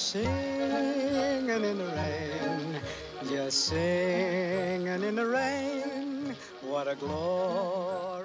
singing in the rain, just singing in the rain. What a glory!